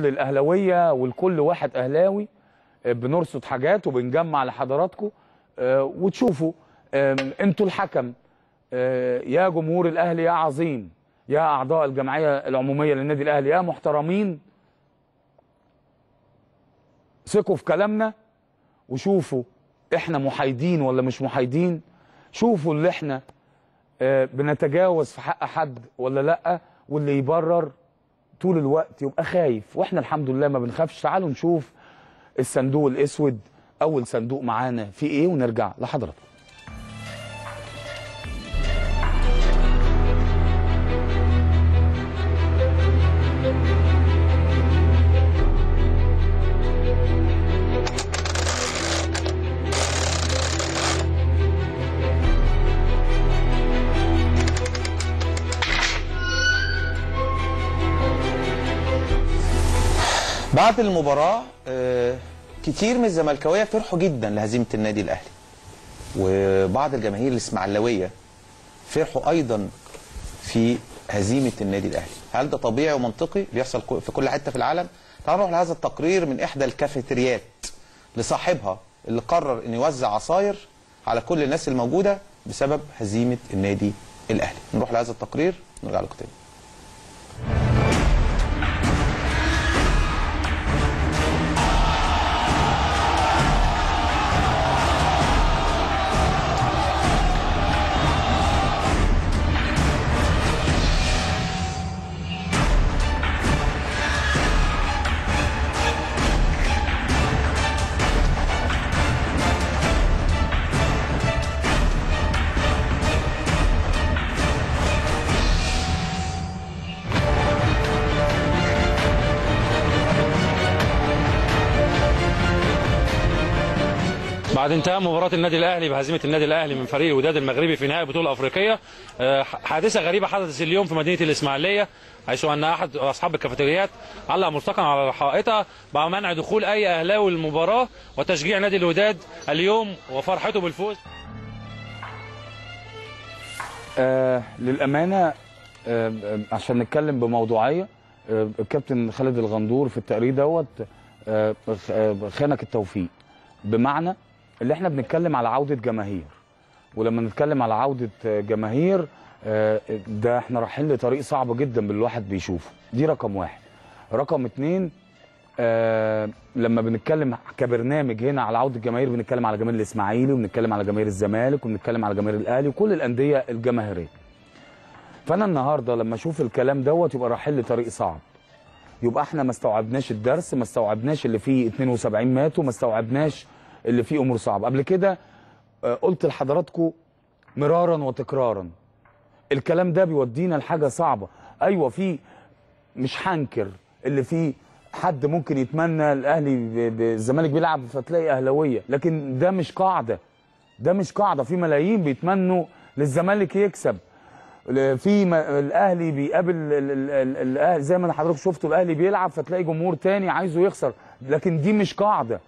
للأهلاوية ولكل واحد أهلاوي آه، بنرصد حاجات وبنجمع لحضراتكم آه، وتشوفوا أنتوا الحكم آه، يا جمهور الأهلي يا عظيم يا أعضاء الجمعية العمومية للنادي الأهلي يا محترمين ثقوا في كلامنا وشوفوا إحنا محايدين ولا مش محايدين شوفوا اللي إحنا بنتجاوز في حق حد ولا لأ واللي يبرر طول الوقت يبقى خايف. وإحنا الحمد لله ما بنخافش. تعالوا نشوف الصندوق الأسود. أول صندوق معانا في إيه؟ ونرجع لحضراتكم. بعد المباراة آه، كتير من الزملكاوية فرحوا جدا لهزيمة النادي الأهلي. وبعض الجماهير الإسماعيلاوية فرحوا أيضا في هزيمة النادي الأهلي. هل ده طبيعي ومنطقي؟ بيحصل في كل حتة في العالم. تعالوا نروح لهذا التقرير من إحدى الكافيتريات لصاحبها اللي قرر أن يوزع عصاير على كل الناس الموجودة بسبب هزيمة النادي الأهلي. نروح لهذا التقرير نرجع لكم تاني. بعد انتهاء مباراة النادي الأهلي بهزيمة النادي الأهلي من فريق الوداد المغربي في نهائي البطولة الأفريقية آه، حادثة غريبة حدثت اليوم في مدينة الإسماعيلية حيث أن أحد أصحاب الكافيتريات علق ملصقا على حائطها مع منع دخول أي أهلاوي للمباراة وتشجيع نادي الوداد اليوم وفرحته بالفوز. آه للأمانة آه آه، عشان نتكلم بموضوعية آه الكابتن خالد الغندور في التقرير دوت آه آه، خانك التوفيق. بمعنى اللي إحنا بنتكلم على عودة جماهير ولما نتكلم على عودة آه، جماهير آه، ده إحنا رايحين لطريق صعب جدا بالواحد بيشوفه دي رقم واحد رقم اتنين آه لما بنتكلم كبرنامج هنا على عودة الجماهير بنتكلم على جماهير الإسماعيلي وبنتكلم على جماهير الزمالك وبنتكلم على جماهير الأهلي وكل الأندية الجماهيرية. فأنا النهارده لما أشوف الكلام دوت يبقى رايحين لطريق صعب. يبقى إحنا ما استوعبناش الدرس ما استوعبناش اللي فيه 72 ماتوا ما استوعبناش اللي فيه أمور صعبة. قبل كده آه، قلت لحضراتكم مرارا وتكرارا الكلام ده بيودينا لحاجة صعبة. أيوه في مش هنكر اللي فيه حد ممكن يتمنى الأهلي الزمالك بيلعب فتلاقي أهلاوية. لكن ده مش قاعدة. ده مش قاعدة. في ملايين بيتمنوا للزمالك يكسب. في الأهلي بيقابل ال- ال- ال- الاهلي زي ما حضرتك شفتوا الأهلي بيلعب فتلاقي جمهور تاني عايزه يخسر. لكن دي مش قاعدة.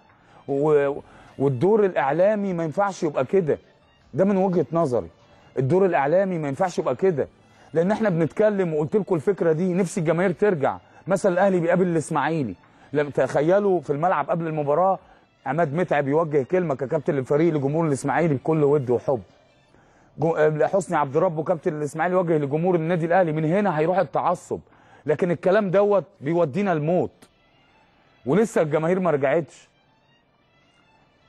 و- والدور الإعلامي ما ينفعش يبقى كده. ده من وجهة نظري. الدور الإعلامي ما ينفعش يبقى كده. لأن إحنا بنتكلم وقلت لكم الفكرة دي نفسي الجماهير ترجع. مثلا الأهلي بيقابل الإسماعيلي. لما تخيلوا في الملعب قبل المباراة عماد متعب يوجه كلمة ككابتن للفريق لجمهور الإسماعيلي بكل ود وحب. آه، حسني عبد ربه كابتن الإسماعيلي يوجه لجمهور النادي الأهلي. من هنا هيروح التعصب. لكن الكلام دوت بيودينا الموت. ولسه الجماهير ما رجعتش.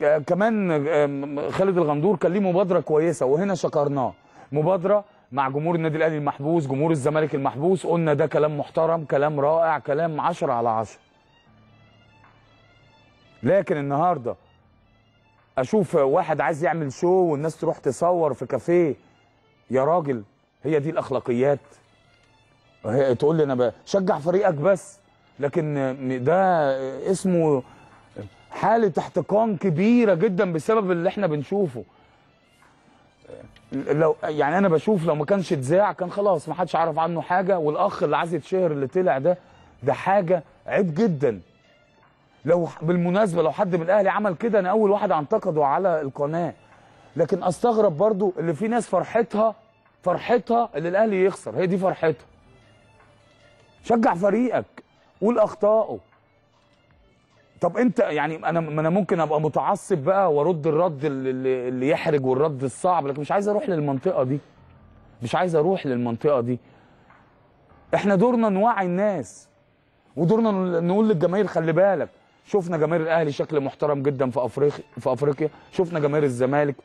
كمان آم، خالد الغندور كان ليه مبادرة كويسة وهنا شكرناه. مبادرة مع جمهور النادي الأهلي المحبوس جمهور الزمالك المحبوس قلنا ده كلام محترم كلام رائع كلام عشرة على عشرة. لكن النهارده أشوف واحد عايز يعمل شو والناس تروح تصور في كافيه يا راجل هي دي الأخلاقيات. تقول لي أنا بشجع فريقك بس لكن ده اسمه حالة احتقان كبيرة جدا بسبب اللي إحنا بنشوفه. لو يعني أنا بشوف لو ما كانش اتذاع كان خلاص ما حدش عارف عنه حاجة والأخ اللي عايز يتشهر اللي طلع ده ده حاجة عيب جدا. لو بالمناسبة لو حد من الأهلي عمل كده أنا أول واحد انتقده على القناة. لكن أستغرب برضو اللي في ناس فرحتها فرحتها اللي الأهلي يخسر. هي دي فرحتها شجع فريقك قول أخطائه. طب انت يعني أنا أنا ممكن ابقى متعصب بقى وارد الرد اللي, اللي يحرج والرد الصعب لكن مش عايز أروح للمنطقة دي. مش عايز أروح للمنطقة دي. إحنا دورنا نوعي الناس ودورنا نقول للجماهير خلي بالك. شفنا جماهير الأهلي شكل محترم جدا في أفريقيا في أفريقيا. شفنا جماهير الزمالك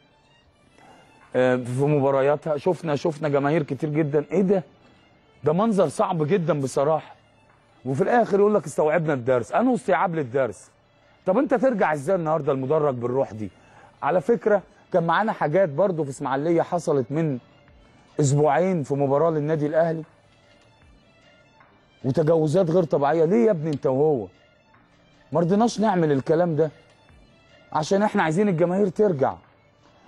آه، في مبارياتها. شفنا شفنا جماهير كتير جدا. إيه ده؟ ده منظر صعب جدا بصراحة. وفي الآخر يقول لك استوعبنا الدرس. أنا استيعاب للدرس. طب أنت ترجع إزاي النهارده المدرج بالروح دي؟ على فكرة كان معانا حاجات برضو في إسماعيلية حصلت من أسبوعين في مباراة للنادي الأهلي. وتجاوزات غير طبيعية. ليه يا ابني أنت وهو؟ ما رضيناش نعمل الكلام ده. عشان إحنا عايزين الجماهير ترجع.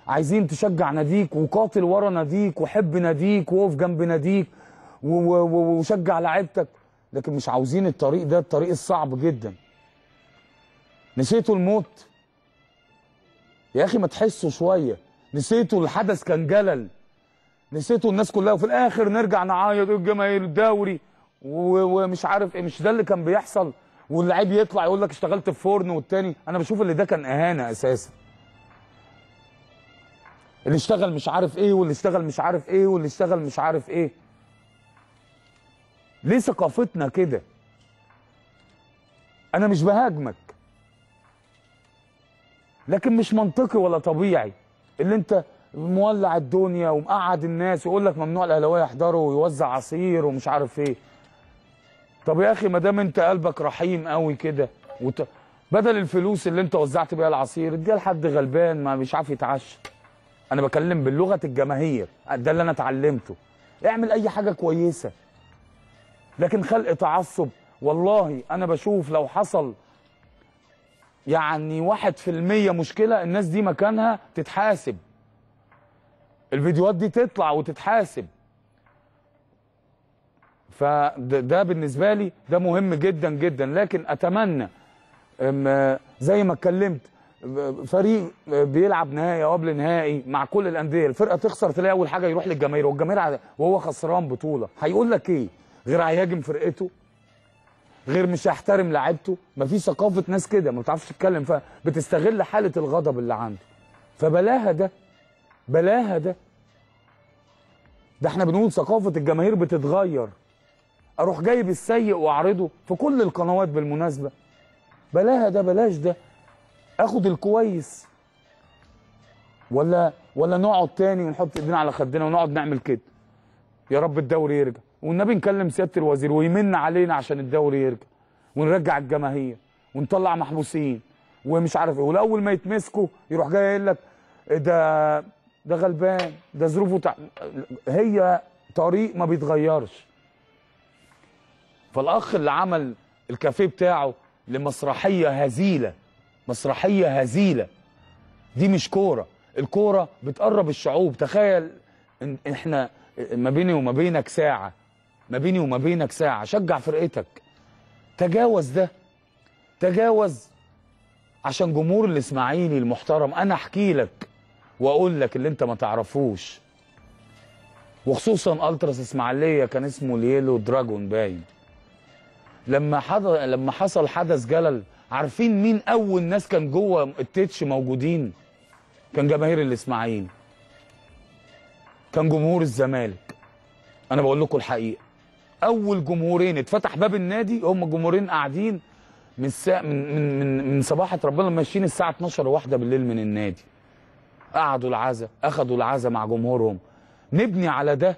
عايزين تشجع ناديك وقاتل ورا ناديك وحب ناديك وقف جنب ناديك وشجع لعيبتك. لكن مش عاوزين الطريق ده الطريق الصعب جدا. نسيتوا الموت؟ يا أخي ما تحسوا شوية. نسيتوا الحدث كان جلل. نسيتوا الناس كلها. وفي الآخر نرجع نعيط الجماهير الدوري؟ ومش عارف إيه مش ده اللي كان بيحصل؟ واللعيب يطلع يقول لك اشتغلت في فرن والتاني. أنا بشوف اللي ده كان إهانة أساسا. اللي اشتغل مش عارف إيه واللي اشتغل مش عارف إيه واللي اشتغل مش عارف إيه. ليه ثقافتنا كده؟ أنا مش بهاجمك. لكن مش منطقي ولا طبيعي اللي أنت مولع الدنيا ومقعد الناس ويقول لك ممنوع الأهلاوية يحضروا ويوزع عصير ومش عارف إيه. طب يا أخي ما دام أنت قلبك رحيم قوي كده وت... بدل الفلوس اللي أنت وزعت بيها العصير اديها لحد غلبان ما مش عارف يتعشى. أنا بكلم باللغة الجماهير ده اللي أنا اتعلمته. اعمل أي حاجة كويسة. لكن خلق تعصب والله أنا بشوف لو حصل يعني واحد في المية مشكلة الناس دي مكانها تتحاسب. الفيديوهات دي تطلع وتتحاسب. فده ده بالنسبة لي ده مهم جدا جدا. لكن أتمنى زي ما اتكلمت فريق بيلعب نهائي قبل نهائي مع كل الأندية الفرقة تخسر تلاقي أول حاجة يروح للجماهير والجماهير وهو خسران بطولة. هيقول لك إيه؟ غير هيهاجم فرقته غير مش هيحترم لعيبته مفيش ثقافة ناس كده ما بتعرفش تتكلم فبتستغل حالة الغضب اللي عنده. فبلاها ده بلاها ده. ده إحنا بنقول ثقافة الجماهير بتتغير. أروح جايب السيء واعرضه في كل القنوات بالمناسبة. بلاها ده بلاش ده. اخد الكويس. ولا ولا نقعد تاني ونحط ايدينا على خدنا ونقعد نعمل كده. يا رب الدوري يرجع. والنبي نكلم سيادة الوزير ويمن علينا عشان الدوري يرجع ونرجع الجماهير ونطلع محبوسين ومش عارف إيه. والأول ما يتمسكوا يروح جاي قايل لك ده ده غلبان ده ظروفه تع... هي طريق ما بيتغيرش. فالأخ اللي عمل الكافيه بتاعه لمسرحية هزيلة مسرحية هزيلة دي مش كورة. الكورة بتقرب الشعوب. تخيل إن إحنا ما بيني وما بينك ساعة ما بيني وما بينك ساعة. شجع فرقتك. تجاوز ده. تجاوز. عشان جمهور الإسماعيلي المحترم أنا أحكي لك وأقول لك اللي أنت ما تعرفوش. وخصوصا ألتراس إسماعيلية كان اسمه اليلو دراجون باين. لما حض... لما حصل حدث جلل عارفين مين أول ناس كان جوه التتش موجودين؟ كان جماهير الإسماعيلي. كان جمهور الزمالك. أنا بقول لكم الحقيقة. أول جمهورين اتفتح باب النادي هم جمهورين قاعدين من سا... من من من, صباحة ربنا ماشيين الساعة 12 واحدة بالليل من النادي. قعدوا العزا أخدوا العزا مع جمهورهم. نبني على ده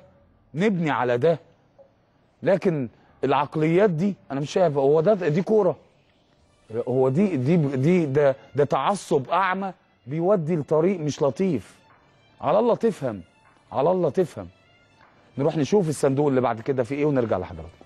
نبني على ده. لكن العقليات دي أنا مش شايف هو ده دي كورة. هو دي دي دي ده ده تعصب أعمى بيودي لطريق مش لطيف. على الله تفهم على الله تفهم. نروح نشوف الصندوق اللي بعد كده فيه إيه ونرجع لحضراتكم.